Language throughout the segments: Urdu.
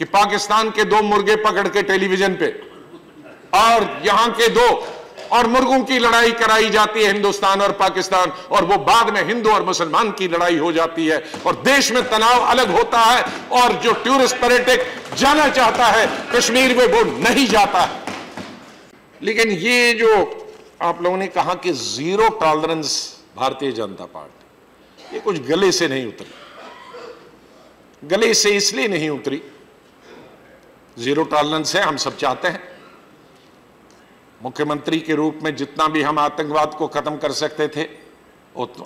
کہ پاکستان کے دو مرغے پکڑ کے ٹیلی ویژن پہ اور یہاں کے دو اور مرغوں کی لڑائی کرائی جاتی ہے ہندوستان اور پاکستان اور وہ بعد میں ہندو اور مسلمان کی لڑائی ہو جاتی ہے اور دیش میں تناؤ الگ ہوتا ہے اور جو ٹورسٹ پریٹک جانا چاہتا ہے کشمیر میں وہ نہیں جاتا ہے۔ لیکن یہ جو آپ لوگوں نے کہا کہ زیرو ٹالرنس بھارتی جنتا پارٹی، یہ کچھ گلے سے نہیں اتری۔ گلے سے اس لیے نہیں اتری زیرو ٹالرنس ہے، ہم سب چاہتے ہیں۔ مکھیہ منتری کے روپ میں جتنا بھی ہم آتنگواد کو ختم کر سکتے تھے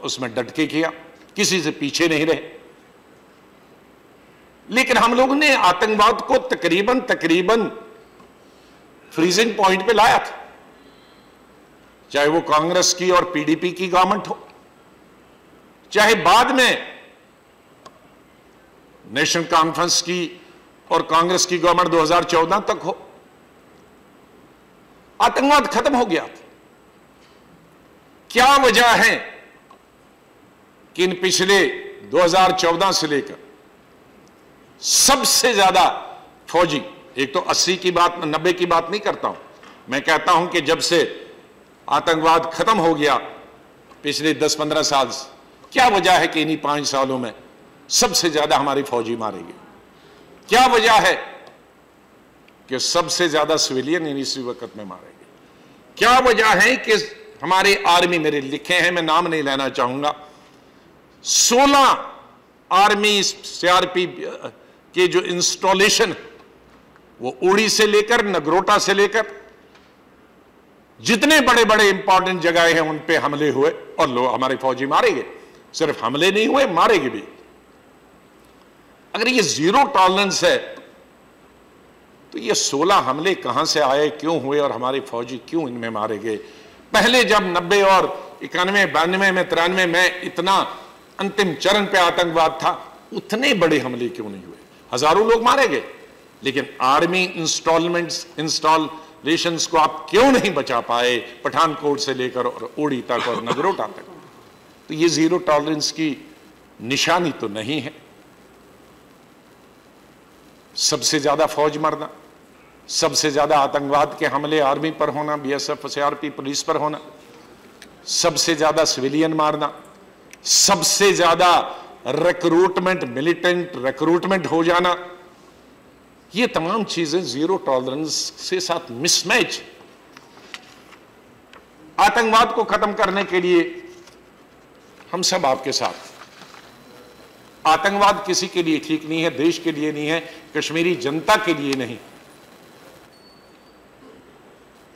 اس میں ڈٹ کے کیا۔ کسی سے پیچھے نہیں رہے۔ لیکن ہم لوگوں نے آتنگواد کو تقریباً تقریباً فریزنگ پوائنٹ پہ لایا تھا۔ چاہے وہ کانگریس کی اور پی ڈی پی کی گورنمنٹ ہو۔ چاہے بعد میں نیشنل کانفرنس کی اور کانگریس کی گورنمنٹ دو ہزار چودہ تک ہو۔ آتنگواد ختم ہو گیا۔ کیا وجہ ہے کہ ان پچھلے دو ہزار چودہ سے لے کر سب سے زیادہ فوجی، ایک تو اسی کی بات، نبے کی بات نہیں کرتا ہوں۔ میں کہتا ہوں کہ جب سے آتنگواد ختم ہو گیا پچھلے دس پندرہ سال سے، کیا وجہ ہے کہ انہی پانچ سالوں میں سب سے زیادہ ہماری فوجی مارے گئے کیا وجہ ہے کہ سب سے زیادہ سویلین اسی وقت میں مارے گئے؟ کیا وجہ ہے کہ ہمارے آرمی میرے لکھے ہیں؟ میں نام نہیں لینا چاہوں گا۔ سولہ آرمی سی آر پی کے جو انسٹالیشن وہ اوڑی سے لے کر نگروٹا سے لے کر جتنے بڑے بڑے امپورٹنٹ جگہیں ہیں، ان پہ حملے ہوئے اور لوگ ہمارے فوجی مارے گئے۔ صرف حملے نہیں ہوئے، مارے گئے بھی۔ اگر یہ زیرو ٹالرنس ہے، تو یہ سولہ حملے کہاں سے آئے، کیوں ہوئے اور ہمارے فوجی کیوں ان میں مارے گئے؟ پہلے جب نبے اور اکانوے، بانوے میں، ترانوے میں اتنا انتم چرن پہ آتنگواد تھا، اتنے بڑے حملے کیوں نہیں ہوئے؟ ہزاروں لوگ مارے گئے۔ لیکن آرمی انسٹالمنٹس، انسٹالیشنز کو آپ کیوں نہیں بچا پائے؟ پٹھان کوٹ سے لے کر اور اوڑی تک اور نگروٹا تک۔ تو یہ زیرو ٹالرنس کی نشانی تو نہیں ہے۔ سب سے زیادہ فوج مرنا سب سے زیادہ آتنگواد کے حملے آرمی پر ہونا، B S F, C R P, police پر ہونا، سب سے زیادہ سویلین مارنا، سب سے زیادہ ریکروٹمنٹ ملیٹنٹ ریکروٹمنٹ ہو جانا، یہ تمام چیزیں زیرو ٹالرنس سے ساتھ مس میچ آتنگواد کو ختم کرنے کے لیے ہم سب آپ کے ساتھ آتنگواد کسی کے لیے ٹھیک نہیں ہے، دیش کے لیے نہیں ہے، کشمیری جنتا کے لیے نہیں۔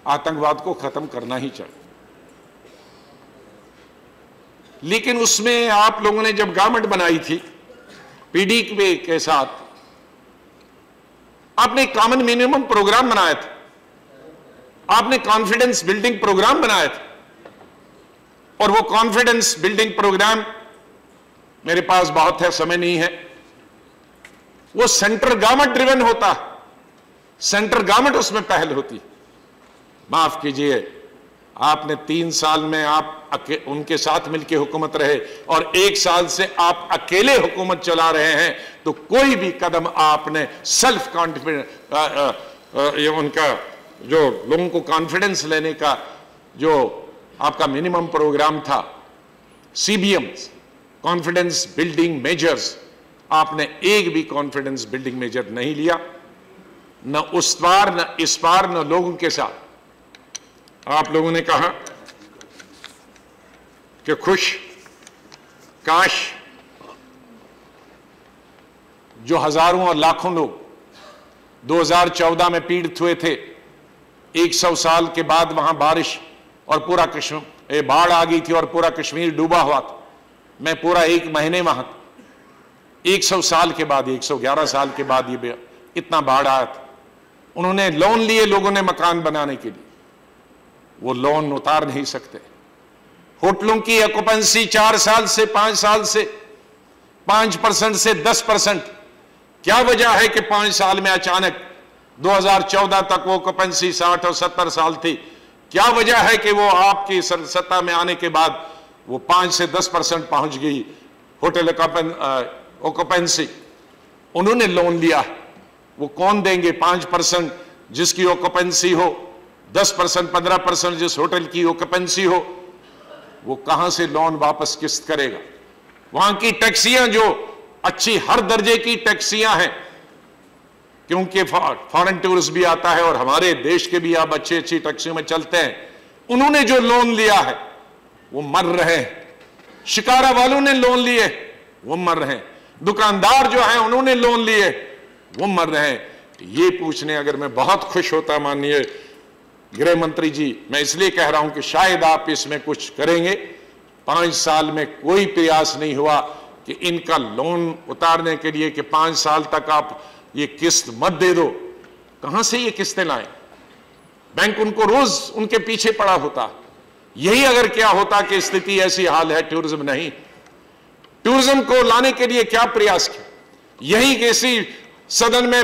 آتنگواد کو ختم کرنا ہی چاہیے۔ لیکن اس میں آپ لوگوں نے جب گورنمنٹ بنائی تھی، پی ڈی کے ساتھ، آپ نے کامن منیمم پروگرام بنایا تھا۔ آپ نے کانفیڈنس بلڈنگ پروگرام بنایا تھا۔ اور وہ کانفیڈنس بلڈنگ پروگرام میرے پاس بہت ہے سمے نہیں ہے۔ وہ سینٹر گورنمنٹ ڈریون ہوتا۔ سینٹر گورنمنٹ اس میں پہل ہوتی۔ معاف کیجیے، آپ نے تین سال میں آپ ان کے ساتھ مل کے حکومت رہے اور ایک سال سے آپ اکیلے حکومت چلا رہے ہیں، تو کوئی بھی قدم آپ نے سیلف کانفیڈنس ان کا جو لوگوں کو کانفیڈنس لینے کا جو آپ کا منیمم پروگرام تھا C B M confidence building measures آپ نے ایک بھی کانفیڈنس بلڈنگ میجر نہیں لیا، نہ اس بار، نہ اس بار، نہ لوگوں کے ساتھ۔ آپ لوگوں نے کہا کہ خوش، کاش جو ہزاروں اور لاکھوں لوگ دو ہزار چودہ میں پیڑت ہوئے تھے، ایک سو سال کے بعد وہاں بارش اور پورا کشمیر باڑھ آ گئی تھی اور پورا کشمیر ڈوبا ہوا تھا۔ میں پورا ایک مہینے وہاں ایک سو سال کے بعد، ایک سو گیارہ سال کے بعد یہ اتنا باڑھ آیا تھا۔ انہوں نے لون لیے لوگوں نے مکان بنانے کے لیے۔ وہ لون اتار نہیں سکتے۔ ہوٹلوں کی اکوپنسی چار سال سے، پانچ سال سے، پانچ پرسنٹ سے دس پرسنٹ۔ کیا وجہ ہے کہ پانچ سال میں اچانک دو ہزار چودہ تک وہ اکوپنسی ساٹھ اور ستر سال تھی؟ کیا وجہ ہے کہ وہ آپ کی سطح میں آنے کے بعد وہ پانچ سے دس پرسنٹ پہنچ گئی ہوٹل اوکوپنسی انہوں نے لون لیا۔ وہ کون دیں گے پانچ پرسنٹ جس کی اوکوپنسی ہو؟ دس پرسنٹ، پندرہ پرسنٹ جس ہوٹل کی اوکوپنسی ہو؟ وہ کہاں سے لون واپس قسط کرے گا؟ وہاں کی ٹیکسیاں جو اچھی، ہر درجے کی ٹیکسیاں ہیں، کیونکہ فارن ٹورسٹ بھی آتا ہے اور ہمارے دیش کے بھی آپ اچھی اچھی ٹیکسیوں میں چلتے ہیں۔ انہوں نے جو لون لیا ہے وہ مر رہے ہیں۔ شکارہ والوں نے لون لیے، وہ مر رہے ہیں۔ دکاندار جو ہیں، انہوں نے لون لیے، وہ مر رہے ہیں۔ یہ پوچھنے اگر میں بہت خوش ہوتا، مانیے گرہ منتری جی میں اس لیے کہہ رہا ہوں کہ شاید آپ اس میں کچھ کریں گے۔ پانچ سال میں کوئی پریاس نہیں ہوا کہ ان کا لون اتارنے کے لیے کہ پانچ سال تک آپ یہ قسط مت دے دو۔ کہاں سے یہ قسطیں لائیں؟ بینک ان کو روز ان کے پیچھے پڑا ہوتا۔ یہی اگر کیا ہوتا کہ استھتی ایسی حال ہے ٹورزم نہیں۔ ٹورزم کو لانے کے لیے کیا پریاس کیا؟ یہی کسی صدن میں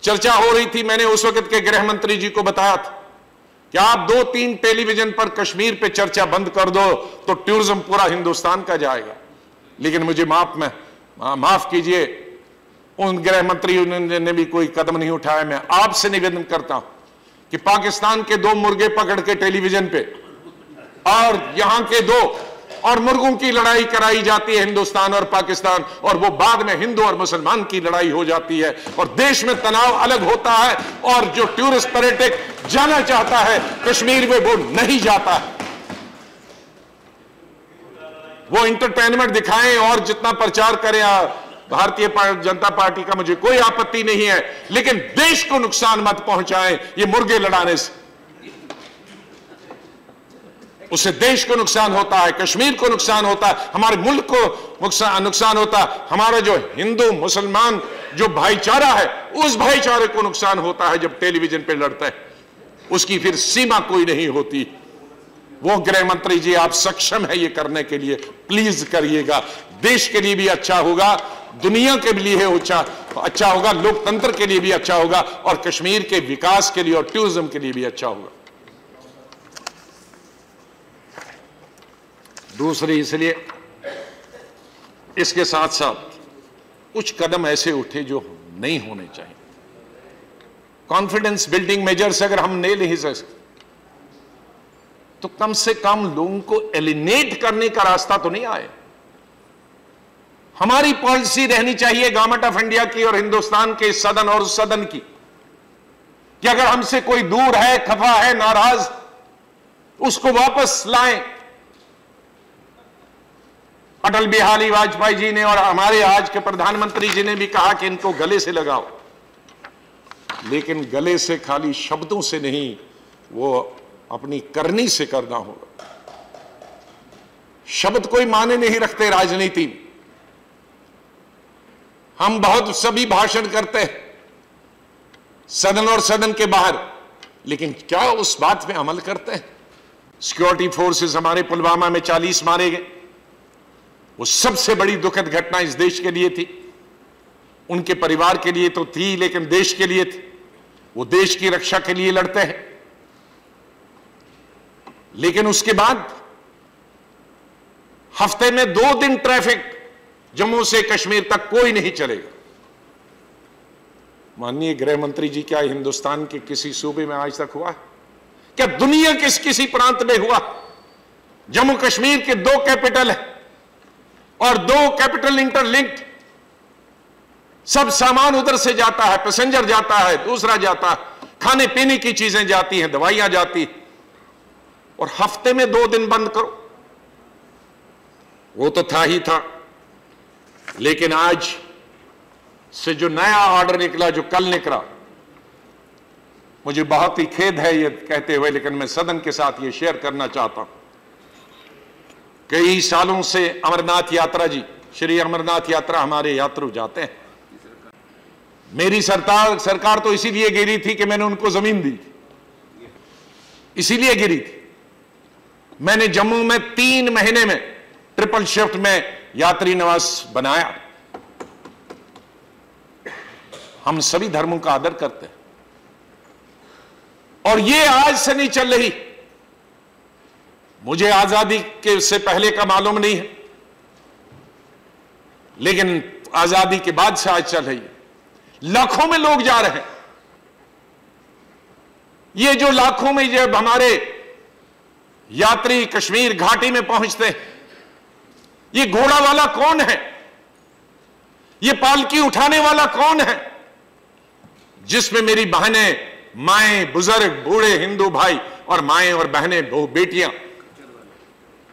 چرچا ہو رہی تھی، میں نے اس وقت کے گرہ منتری جی کو بتایا تھا کہ آپ دو تین ٹیلی ویژن پر کشمیر پہ چرچا بند کر دو تو ٹورزم پورا ہندوستان کا جائے گا۔ لیکن مجھے معاف میں، معاف کیجیے۔ ان گرہ منتری نے بھی کوئی قدم نہیں اٹھایا۔ میں آپ سے نویدن کرتا ہوں کہ پاکستان کے دو مرغے پکڑ کے ٹیلی ویژن پہ اور یہاں کے دو اور مرغوں کی لڑائی کرائی جاتی ہے ہندوستان اور پاکستان، اور وہ بعد میں ہندو اور مسلمان کی لڑائی ہو جاتی ہے۔ اور دیش میں تناؤ الگ ہوتا ہے اور جو ٹورسٹ پریٹک جانا چاہتا ہے، کشمیر میں وہ نہیں جاتا۔ ہے وہ انٹرٹینمنٹ دکھائیں اور جتنا پرچار کریں بھارتی جنتا پارٹی کا مجھے کوئی آپتی نہیں ہے، لیکن دیش کو نقصان مت پہنچائیں، یہ مرغے لڑانے سے۔ اس سے دیش کو نقصان ہوتا ہے، کشمیر کو نقصان ہوتا ہے، ہمارے ملک کو نقصان ہوتا ہے، ہمارا جو ہندو، مسلمان جو بھائی چارہ ہے، اس بھائی چارے کو نقصان ہوتا ہے جب ٹیلی ویژن پہ لڑتا ہے۔ اس کی پھر سیما کوئی نہیں ہوتی۔ وہ گرہ منتری جی آپ سکشم ہے یہ کرنے کے لیے۔ پلیز کریے گا۔ دیش کے لیے بھی اچھا ہوگا، دنیا کے لیے اچھا-, اچھا ہوگا لوک تنتر کے لیے بھی اچھا ہوگا اور کشمیر کے وکاس کے لیے اور ٹورزم کے لیے بھی اچھا ہوگا۔ دوسری اس لیے اس کے ساتھ ساتھ کچھ قدم ایسے اٹھے جو نہیں ہونے چاہیے۔ کانفیڈنس بلڈنگ میجرز اگر ہم نہیں لے سکتے، تو کم سے کم لوگوں کو ایلینیٹ کرنے کا راستہ تو نہیں آئے۔ ہماری پالیسی رہنی چاہیے گورنمنٹ آف انڈیا کی اور ہندوستان کے صدن اور صدن کی۔ کہ اگر ہم سے کوئی دور ہے، خفا ہے، ناراض، اس کو واپس لائیں۔ اٹل بہاری واجپئی جی نے اور ہمارے آج کے پردھان منتری جی نے بھی کہا کہ ان کو گلے سے لگاؤ۔ لیکن گلے سے خالی شبدوں سے نہیں، وہ اپنی کرنی سے کرنا ہوگا۔ شبد کوئی معنی نہیں رکھتے راجنیتی۔ ہم بہت سبھی بھاشن کرتے ہیں سدن اور سدن کے باہر، لیکن کیا اس بات میں عمل کرتے ہیں؟ سیکورٹی فورسز ہمارے پلوامہ میں چالیس مارے گئے۔ وہ سب سے بڑی دکھد گھٹنا اس دیش کے لیے تھی۔ ان کے پریوار کے لیے تو تھی، لیکن دیش کے لیے تھی۔ وہ دیش کی رکشا کے لیے لڑتے ہیں۔ لیکن اس کے بعد ہفتے میں دو دن ٹریفک جموں سے کشمیر تک کوئی نہیں چلے گا۔ ماننی گرہ منتری جی کیا ہندوستان کے کسی صوبے میں آج تک ہوا ہے؟ کیا دنیا کس کسی پرانت میں ہوا؟ جموں کشمیر کے دو کیپٹل ہیں۔ اور دو کیپٹل انٹر لنکڈ سب سامان ادھر سے جاتا ہے پیسنجر جاتا ہے، دوسرا جاتا ہے۔ کھانے پینے کی چیزیں جاتی ہیں، دوائیاں جاتی اور ہفتے میں دو دن بند کرو۔ وہ تو تھا ہی تھا۔ لیکن آج سے جو نیا آرڈر نکلا، جو کل نکلا، مجھے بہت ہی کھید ہے یہ کہتے ہوئے، لیکن میں صدن کے ساتھ یہ شیئر کرنا چاہتا ہوں۔ کئی سالوں سے امرناتھ یاترا جی شری امرناتھ یاترا ہمارے یاترو جاتے ہیں۔ میری سرکار سرکار تو اسی لیے گری تھی کہ میں نے ان کو زمین دی۔ اسی لیے گری تھی۔ میں نے جموں میں تین مہینے میں ٹرپل شفٹ میں یاتری نواس بنایا۔ ہم سبھی دھرموں کا آدر کرتے ہیں۔ اور یہ آج سے نہیں چل رہی۔ مجھے آزادی کے سے پہلے کا معلوم نہیں ہے۔ لیکن آزادی کے بعد سے آج چل رہی ہے۔ لاکھوں میں لوگ جا رہے ہیں۔ یہ جو لاکھوں میں جب ہمارے یاتری کشمیر گھاٹی میں پہنچتے ہیں، یہ گھوڑا والا کون ہے؟ یہ پالکی اٹھانے والا کون ہے؟ جس میں میری بہنیں، مائیں بزرگ، بوڑھے ہندو بھائی اور مائیں اور بہنیں بیٹیاں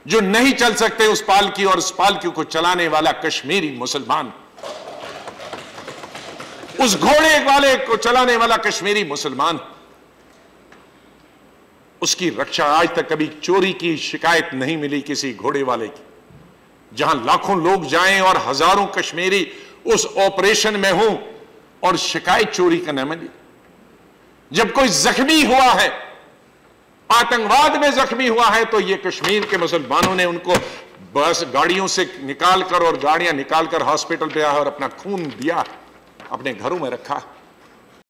جو نہیں چل سکتے اس پالکی اور اس پالکی کو چلانے والا کشمیری مسلمان۔ اس گھوڑے والے کو چلانے والا کشمیری مسلمان۔ اس کی رکشا آج تک کبھی چوری کی شکایت نہیں ملی کسی گھوڑے والے کی۔ جہاں لاکھوں لوگ جائیں اور ہزاروں کشمیری اس آپریشن میں ہوں اور شکایت چوری کا نہ ملی جب کوئی زخمی ہوا ہے آتنگواد میں زخمی ہوا ہے تو یہ کشمیر کے مسلمانوں نے ان کو بس گاڑیوں سے نکال کر اور گاڑیاں نکال کر ہاسپٹل پہ آیا اور اپنا خون دیا، اپنے گھروں میں رکھا۔